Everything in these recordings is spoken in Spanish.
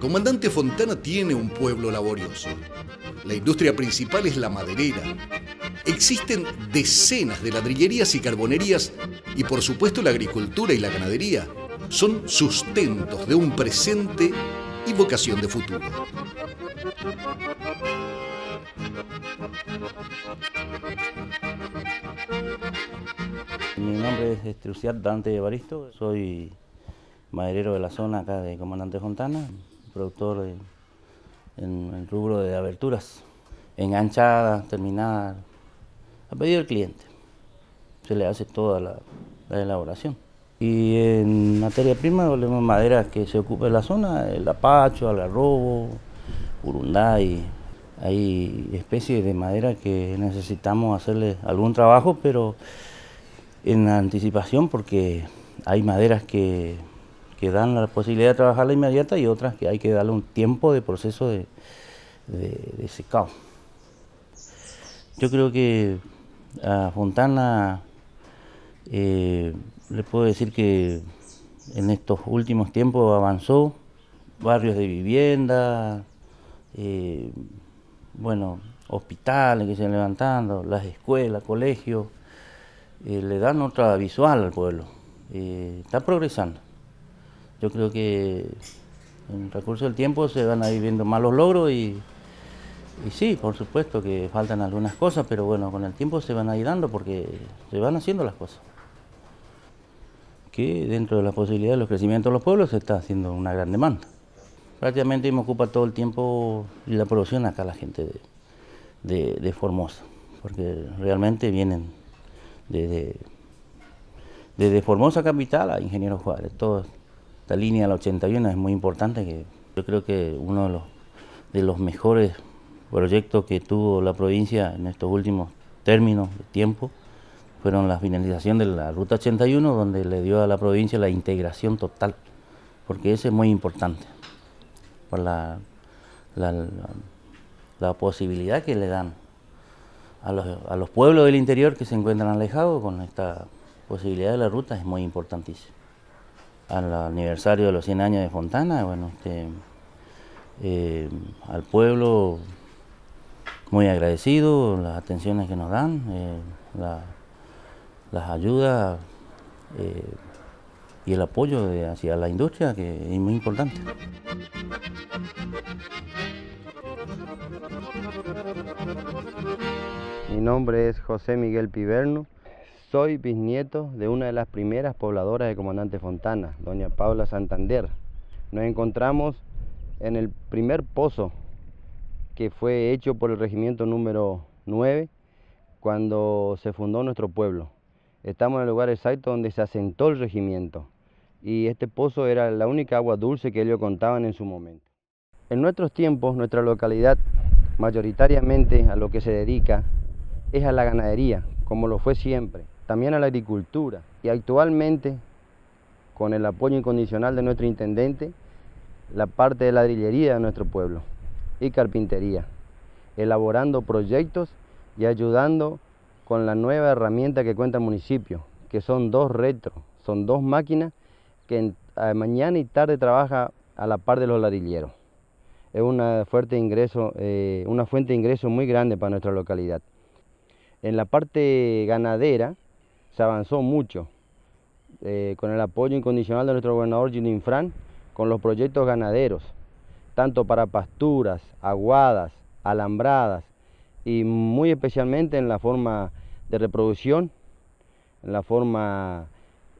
Comandante Fontana tiene un pueblo laborioso. La industria principal es la maderera. Existen decenas de ladrillerías y carbonerías y por supuesto la agricultura y la ganadería son sustentos de un presente y vocación de futuro. Mi nombre es Estruciat Dante Evaristo, soy maderero de la zona acá de Comandante Fontana, productor en el rubro de aberturas, enganchadas, terminadas, a pedido del cliente. Se le hace toda la, elaboración. Y en materia prima volvemos madera que se ocupa en la zona, el apacho, algarrobo, urunday. Hay especies de madera que necesitamos hacerle algún trabajo, pero en anticipación porque hay maderas que, dan la posibilidad de trabajarla inmediata y otras que hay que darle un tiempo de proceso de, secado. Yo creo que a Fontana eh, le puedo decir que en estos últimos tiempos avanzó, barrios de vivienda, eh, bueno, hospitales que se han levantando, las escuelas, colegios, eh, le dan otra visual al pueblo. está progresando. Yo creo que en el recurso del tiempo se van a ir viendo más los logros y sí, por supuesto que faltan algunas cosas, pero bueno, con el tiempo se van a ir dando porque se van haciendo las cosas. Que dentro de la posibilidad de los crecimientos de los pueblos se está haciendo una gran demanda. Prácticamente me ocupa todo el tiempo y la producción acá la gente de, Formosa, porque realmente vienen desde, desde Formosa Capital a Ingeniero Juárez. Toda esta línea de la 81 es muy importante, que yo creo que uno de los, de los mejores proyectos que tuvo la provincia en estos últimos términos de tiempo fueron la finalización de la Ruta 81, donde le dio a la provincia la integración total, porque eso es muy importante, por la, la, posibilidad que le dan a los, a los, pueblos del interior que se encuentran alejados con esta posibilidad de la ruta es muy importantísimo. Al aniversario de los 100 años de Fontana, bueno, este, eh, al pueblo muy agradecido, las atenciones que nos dan, eh, las ayudas eh, y el apoyo hacia la industria, que es muy importante. Mi nombre es José Miguel Piberno, soy bisnieto de una de las primeras pobladoras de Comandante Fontana, doña Paula Santander. Nos encontramos en el primer pozo que fue hecho por el regimiento número 9 cuando se fundó nuestro pueblo. Estamos en el lugar exacto donde se asentó el regimiento y este pozo era la única agua dulce que ellos contaban en su momento. En nuestros tiempos, nuestra localidad mayoritariamente a lo que se dedica es a la ganadería, como lo fue siempre, también a la agricultura y actualmente, con el apoyo incondicional de nuestro intendente, la parte de ladrillería de nuestro pueblo y carpintería, elaborando proyectos y ayudando con la nueva herramienta que cuenta el municipio, que son dos retros, son dos máquinas que mañana y tarde trabaja a la par de los ladrilleros. Es una fuerte ingreso, eh, una fuente de ingreso muy grande para nuestra localidad. En la parte ganadera se avanzó mucho, eh, con el apoyo incondicional de nuestro gobernador Gino Infran, con los proyectos ganaderos, tanto para pasturas, aguadas, alambradas y muy especialmente en la forma de reproducción, en la forma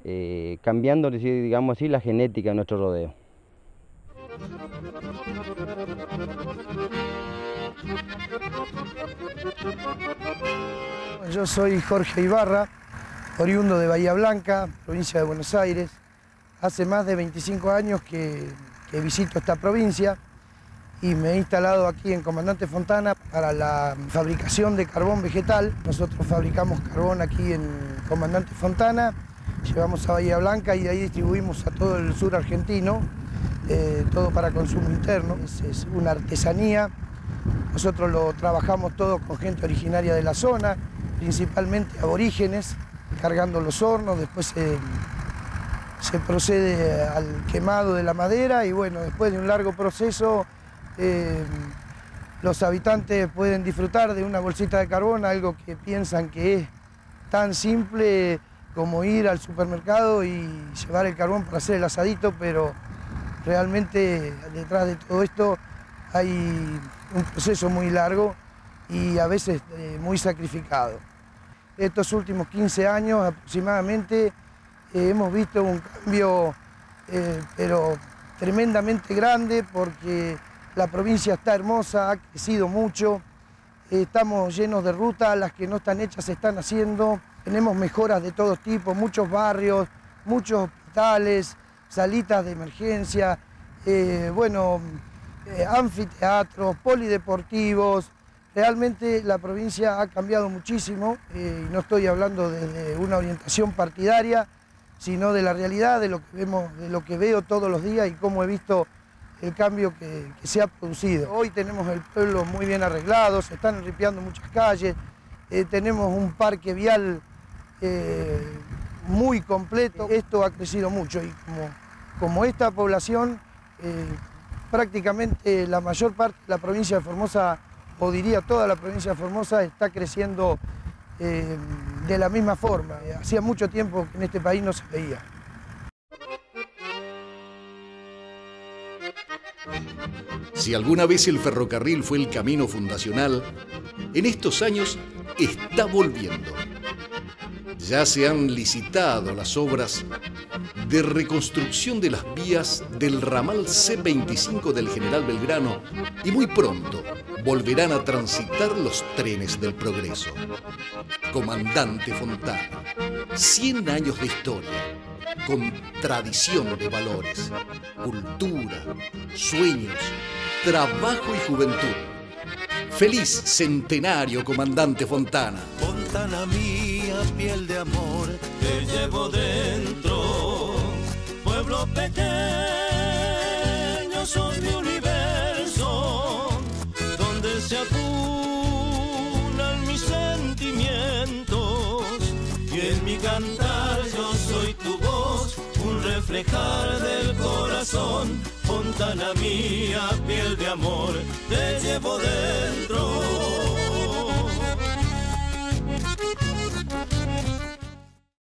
eh, cambiando, digamos así, la genética de nuestro rodeo. Yo soy Jorge Ibarra, oriundo de Bahía Blanca, provincia de Buenos Aires. Hace más de 25 años que visito esta provincia y me he instalado aquí en Comandante Fontana para la fabricación de carbón vegetal. Nosotros fabricamos carbón aquí en Comandante Fontana, llevamos a Bahía Blanca y de ahí distribuimos a todo el sur argentino, eh, todo para consumo interno. Es, una artesanía, nosotros lo trabajamos todo con gente originaria de la zona, principalmente aborígenes, cargando los hornos, después se procede al quemado de la madera y bueno, después de un largo proceso eh, los habitantes pueden disfrutar de una bolsita de carbón, algo que piensan que es tan simple como ir al supermercado y llevar el carbón para hacer el asadito, pero realmente detrás de todo esto hay un proceso muy largo y a veces eh, muy sacrificado. Estos últimos 15 años aproximadamente eh, hemos visto un cambio, eh, pero tremendamente grande porque la provincia está hermosa, ha crecido mucho, estamos llenos de rutas, las que no están hechas se están haciendo, tenemos mejoras de todos tipos, muchos barrios, muchos hospitales, salitas de emergencia, eh, bueno, eh, anfiteatros, polideportivos. Realmente la provincia ha cambiado muchísimo eh, y no estoy hablando de, una orientación partidaria, sino de la realidad, de lo que vemos, de lo que veo todos los días y cómo he visto el cambio que, se ha producido. Hoy tenemos el pueblo muy bien arreglado, se están ripiando muchas calles, tenemos un parque vial muy completo. Esto ha crecido mucho y como, como esta población, eh, prácticamente la mayor parte de la provincia de Formosa, o diría toda la provincia de Formosa, está creciendo eh, de la misma forma. Hacía mucho tiempo que en este país no se veía. Si alguna vez el ferrocarril fue el camino fundacional, en estos años está volviendo. Ya se han licitado las obras de reconstrucción de las vías del ramal C25 del General Belgrano y muy pronto volverán a transitar los trenes del progreso. Comandante Fontana, 100 años de historia, con tradición de valores, cultura, sueños, trabajo y juventud. Feliz centenario, comandante Fontana. Fontana mía, piel de amor, te llevo dentro. Pueblo pequeño, sos mi universo, donde se acunan mis sentimientos. Y en mi cantar yo soy tu voz, un reflejar del corazón. Fontana mía, piel de amor, te llevo dentro.